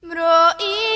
Bro, y